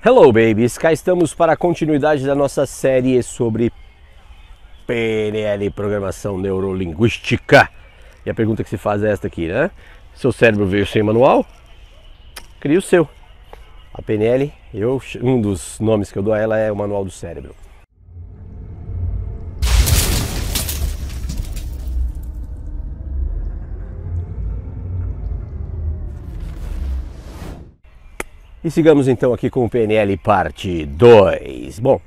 Hello, babies! Cá estamos para a continuidade da nossa série sobre PNL, Programação Neurolinguística. E a pergunta que se faz é esta aqui, né? Seu cérebro veio sem manual? Cria o seu. A PNL, eu, um dos nomes que eu dou a ela é o Manual do Cérebro. E sigamos então aqui com o PNL parte 2. Bom,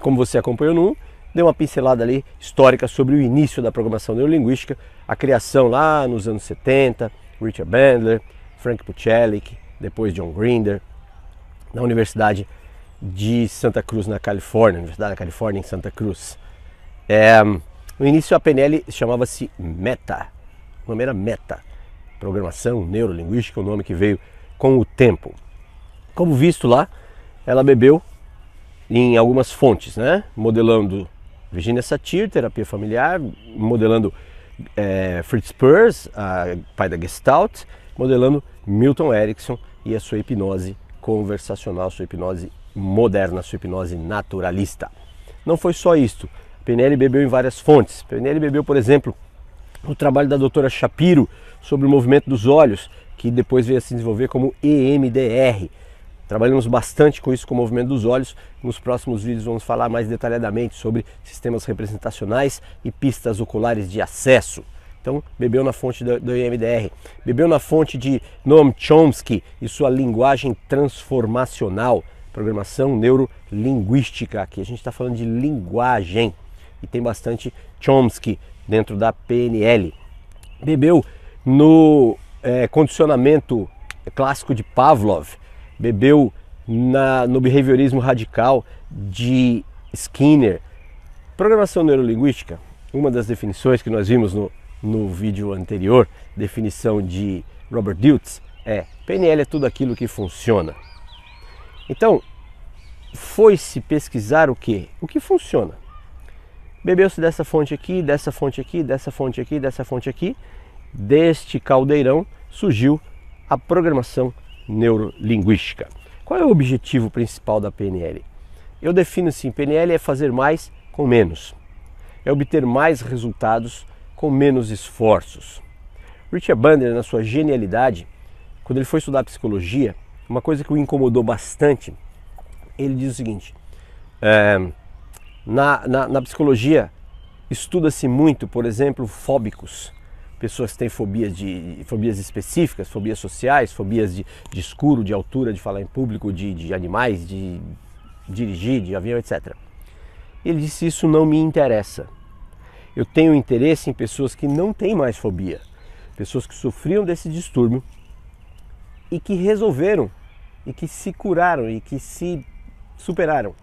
como você acompanhou no 1, dei uma pincelada ali histórica sobre o início da programação neurolinguística, a criação lá nos anos 70, Richard Bandler, Frank Pucelik, depois John Grinder, na Universidade de Santa Cruz, na Califórnia, Universidade da Califórnia em Santa Cruz. É, no início a PNL chamava-se Meta, o nome era Meta, Programação Neurolinguística, o nome que veio com o tempo. Como visto lá, ela bebeu em algumas fontes, né? Modelando Virginia Satir, terapia familiar, modelando é, Fritz Perls, a, pai da Gestalt, modelando Milton Erickson e a sua hipnose conversacional, sua hipnose moderna, sua hipnose naturalista. Não foi só isto. PNL bebeu em várias fontes. PNL bebeu, por exemplo, o trabalho da doutora Shapiro sobre o movimento dos olhos, que depois veio a se desenvolver como EMDR, Trabalhamos bastante com isso, com o movimento dos olhos. Nos próximos vídeos vamos falar mais detalhadamente sobre sistemas representacionais e pistas oculares de acesso. Então, bebeu na fonte do, EMDR, bebeu na fonte de Noam Chomsky e sua linguagem transformacional, programação neurolinguística. Aqui a gente está falando de linguagem e tem bastante Chomsky dentro da PNL. Bebeu no é, condicionamento clássico de Pavlov, bebeu na, no behaviorismo radical de Skinner. Programação neurolinguística, uma das definições que nós vimos no, no vídeo anterior, definição de Robert Dilts, é PNL é tudo aquilo que funciona. Então, foi-se pesquisar o que? O que funciona. Bebeu-se dessa fonte aqui, dessa fonte aqui, dessa fonte aqui, dessa fonte aqui. Deste caldeirão surgiu a programação neurolinguística. Qual é o objetivo principal da PNL? Eu defino assim: PNL é fazer mais com menos, é obter mais resultados com menos esforços. Richard Bandler, na sua genialidade, quando ele foi estudar psicologia, uma coisa que o incomodou bastante, ele diz o seguinte: é, na, na, na psicologia estuda-se muito, por exemplo, fóbicos, pessoas que têm fobias, de, fobias específicas, fobias sociais, fobias de, de escuro, de altura, de falar em público, de, de animais, de dirigir, de avião, etc. Ele disse: Isso não me interessa. Eu tenho interesse em pessoas que não têm mais fobia, pessoas que sofriam desse distúrbio e que resolveram, e que se curaram e que se superaram.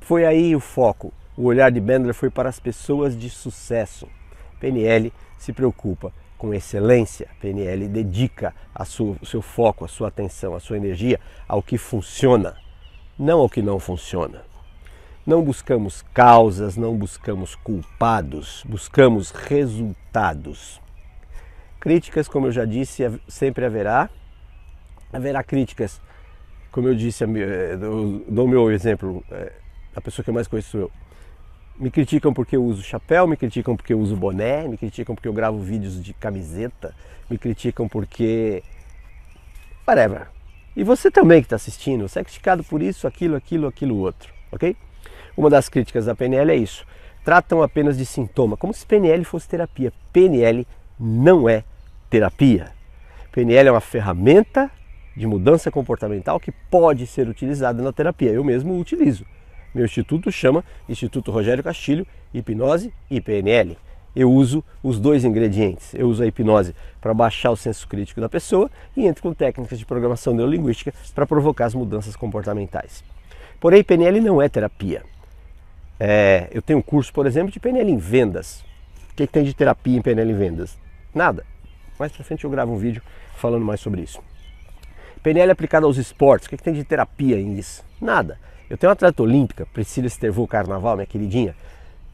Foi aí o foco. O olhar de Bendler foi para as pessoas de sucesso. PNL se preocupa com excelência. PNL dedica sua, o seu foco, a sua atenção, a sua energia ao que funciona, não ao que não funciona. Não buscamos causas, não buscamos culpados, buscamos resultados. Críticas, como eu já disse, sempre haverá. Haverá críticas, como eu disse, dou o meu exemplo, é, a pessoa que eu mais conheço sou eu me criticam porque eu uso chapéu, me criticam porque eu uso boné, me criticam porque eu gravo vídeos de camiseta, me criticam porque. whatever. E você também que está assistindo, você é criticado por isso, aquilo, aquilo, aquilo outro, ok? Uma das críticas da PNL é isso. Tratam apenas de sintoma, como se PNL fosse terapia. PNL não é terapia. PNL é uma ferramenta de mudança comportamental que pode ser utilizada na terapia. Eu mesmo utilizo. Meu instituto chama Instituto Rogério Castilho Hipnose e PNL. Eu uso os dois ingredientes. Eu uso a hipnose para baixar o senso crítico da pessoa e entro com técnicas de programação neurolinguística para provocar as mudanças comportamentais. Porém, PNL não é terapia. É, eu tenho um curso, por exemplo, de PNL em vendas. O que, que tem de terapia em PNL em vendas? Nada. Mais para frente eu gravo um vídeo falando mais sobre isso. PNL aplicado aos esportes. O que, que tem de terapia em isso? Nada. Eu tenho uma atleta olímpica, Priscila Estervou Carnaval, minha queridinha,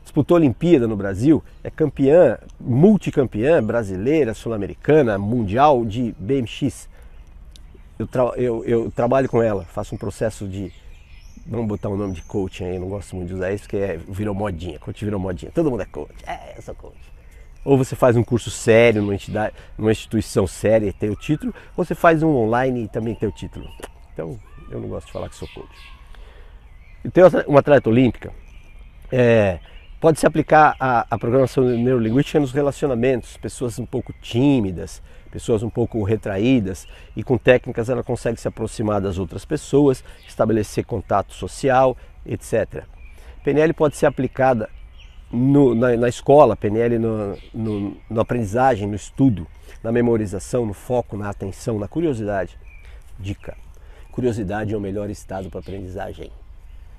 disputou Olimpíada no Brasil, é campeã, multicampeã brasileira, sul-americana, mundial de BMX. eu, tra eu, eu, trabalho com ela, faço um processo de. Vamos botar o um nome de coaching aí, não gosto muito de usar isso, porque é, virou modinha. Coach virou modinha. Todo mundo é coach. É, eu sou coach. Ou você faz um curso sério numa, entidade, numa instituição séria e tem o título, ou você faz um online e também tem o título. Então, eu não gosto de falar que sou coach. Tem uma atleta olímpica, é, pode se aplicar a, a programação neurolinguística nos relacionamentos, pessoas um pouco tímidas, pessoas um pouco retraídas e com técnicas ela consegue se aproximar das outras pessoas, estabelecer contato social, etc. PNL pode ser aplicada no, na, na, escola, PNL no, no, no aprendizagem, no estudo, na memorização, no foco, na atenção, na curiosidade. Dica: curiosidade é o melhor estado para aprendizagem.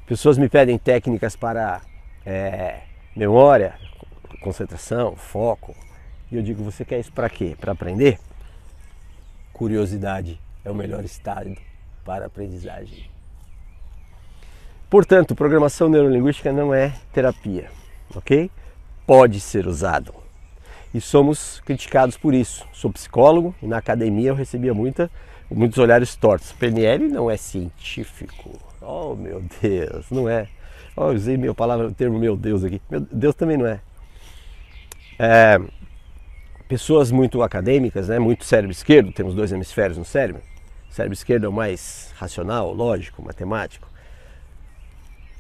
Pessoas me pedem técnicas para é, memória, concentração, foco. E eu digo: você quer isso para quê? Para aprender? Curiosidade é o melhor estado para aprendizagem. Portanto, programação neurolinguística não é terapia ok? Pode ser usado. E somos criticados por isso. Sou psicólogo e na academia eu recebia muita, muitos olhares tortos. PNL não é científico. Oh meu Deus, não é. Oh, usei meu palavra, o termo meu Deus aqui. Meu Deus também não é. é pessoas muito acadêmicas, né, muito cérebro esquerdo, temos dois hemisférios no cérebro. O cérebro esquerdo é o mais racional, lógico, matemático.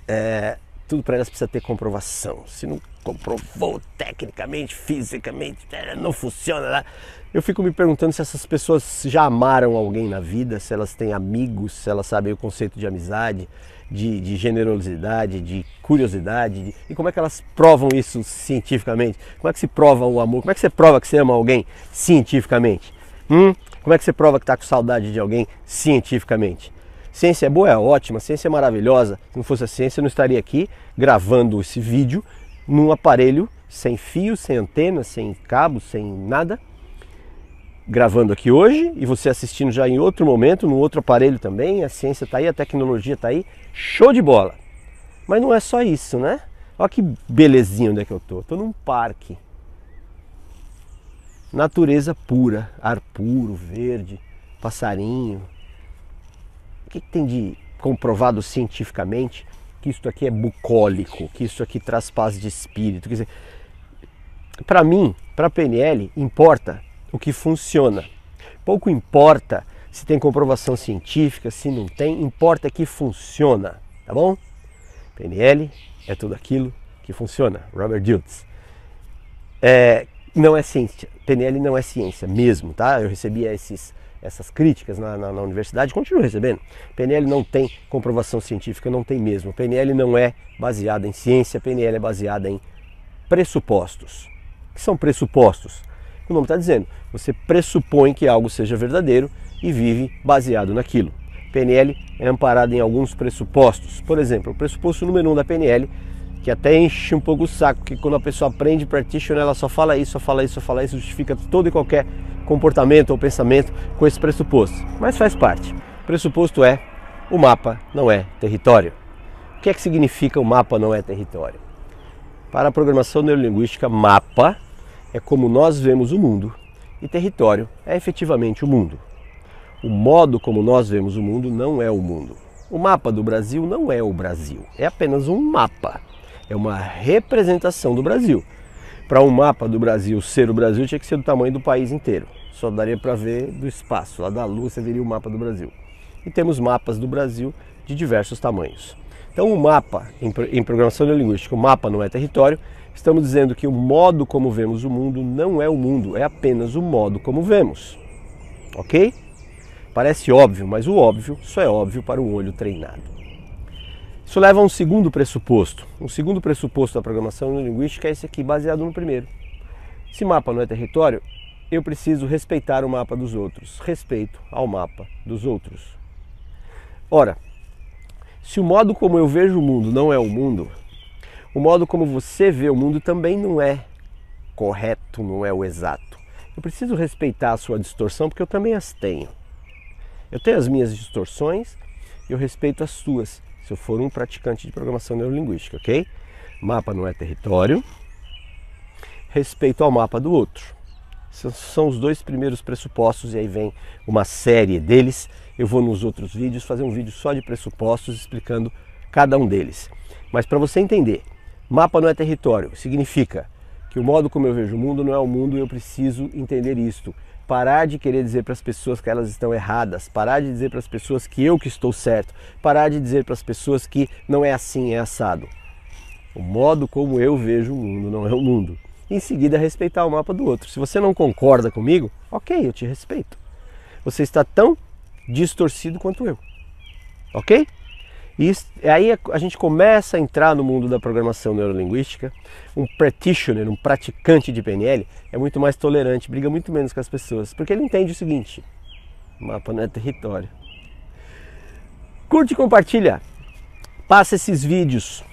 É, tudo para elas precisa ter comprovação. Se não comprovou tecnicamente, fisicamente, não funciona lá. Eu fico me perguntando se essas pessoas já amaram alguém na vida, se elas têm amigos, se elas sabem o conceito de amizade, de, de generosidade, de curiosidade, de, e como é que elas provam isso cientificamente? Como é que se prova o amor? Como é que você prova que você ama alguém cientificamente? Hum? Como é que você prova que está com saudade de alguém cientificamente? Ciência é boa, é ótima, ciência é maravilhosa. Se não fosse a ciência, eu não estaria aqui gravando esse vídeo num aparelho sem fio, sem antena, sem cabo, sem nada. Gravando aqui hoje e você assistindo já em outro momento, num outro aparelho também. A ciência está aí, a tecnologia está aí. Show de bola! Mas não é só isso, né? Olha que belezinha onde é que eu tô. Estou num parque. Natureza pura, ar puro, verde, passarinho, o que, que tem de comprovado cientificamente que isso aqui é bucólico, que isso aqui traz paz de espírito? Quer dizer, para mim, para a PNL, importa o que funciona. Pouco importa se tem comprovação científica, se não tem, importa que funciona, tá bom? PNL é tudo aquilo que funciona. Robert Diltz. É, não é ciência. PNL não é ciência mesmo, tá? Eu recebia esses essas críticas na, na, na, universidade, continuo recebendo. PNL não tem comprovação científica, não tem mesmo. PNL não é baseada em ciência, PNL é baseada em pressupostos. O que são pressupostos? O nome está dizendo, você pressupõe que algo seja verdadeiro e vive baseado naquilo. PNL é amparada em alguns pressupostos. Por exemplo, o pressuposto número um da PNL, que até enche um pouco o saco, que quando a pessoa aprende practitioner, ela só fala isso, só fala isso, só fala isso, justifica todo e qualquer comportamento ou pensamento com esse pressuposto, mas faz parte. O pressuposto é: o mapa não é território. O que é que significa o mapa não é território? Para a programação neurolinguística, mapa é como nós vemos o mundo e território é efetivamente o mundo. O modo como nós vemos o mundo não é o mundo. O mapa do Brasil não é o Brasil, é apenas um mapa. É uma representação do Brasil. Para um mapa do Brasil ser o Brasil, tinha que ser do tamanho do país inteiro. Só daria para ver do espaço. Lá da Lua você veria o mapa do Brasil. E temos mapas do Brasil de diversos tamanhos. Então, o mapa, em programação neurolinguística, o mapa não é território. Estamos dizendo que o modo como vemos o mundo não é o mundo, é apenas o modo como vemos. Ok? Parece óbvio, mas o óbvio só é óbvio para um olho treinado. Isso leva a um segundo pressuposto. Um segundo pressuposto da programação linguística é esse aqui, baseado no primeiro. Se mapa não é território, eu preciso respeitar o mapa dos outros. Respeito ao mapa dos outros. Ora, se o modo como eu vejo o mundo não é o mundo, o modo como você vê o mundo também não é correto, não é o exato. Eu preciso respeitar a sua distorção porque eu também as tenho. Eu tenho as minhas distorções, eu respeito as suas se eu for um praticante de programação neurolinguística, ok? Mapa não é território. Respeito ao mapa do outro. São os dois primeiros pressupostos e aí vem uma série deles eu vou nos outros vídeos fazer um vídeo só de pressupostos explicando cada um deles. Mas para você entender, mapa não é território, significa que o modo como eu vejo o mundo não é o mundo e eu preciso entender isto. Parar de querer dizer para as pessoas que elas estão erradas, parar de dizer para as pessoas que eu que estou certo, parar de dizer para as pessoas que não é assim, é assado. O modo como eu vejo o mundo não é o mundo. Em seguida, respeitar o mapa do outro. Se você não concorda comigo, ok, eu te respeito. Você está tão distorcido quanto eu. Ok? E aí a gente começa a entrar no mundo da programação neurolinguística. Um practitioner, um praticante de PNL, é muito mais tolerante, briga muito menos com as pessoas, porque ele entende o seguinte: mapa não é território. Curte e compartilha. Passa esses vídeos,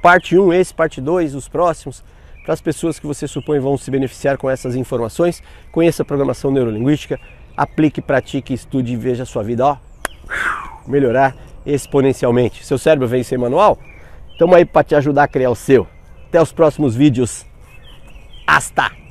parte 1, esse, parte 2, os próximos, para as pessoas que você supõe vão se beneficiar com essas informações. Conheça a programação neurolinguística, aplique, pratique, estude e veja a sua vida ó, melhorar exponencialmente. Seu cérebro vem sem manual? Estamos aí para te ajudar a criar o seu. Até os próximos vídeos. Hasta!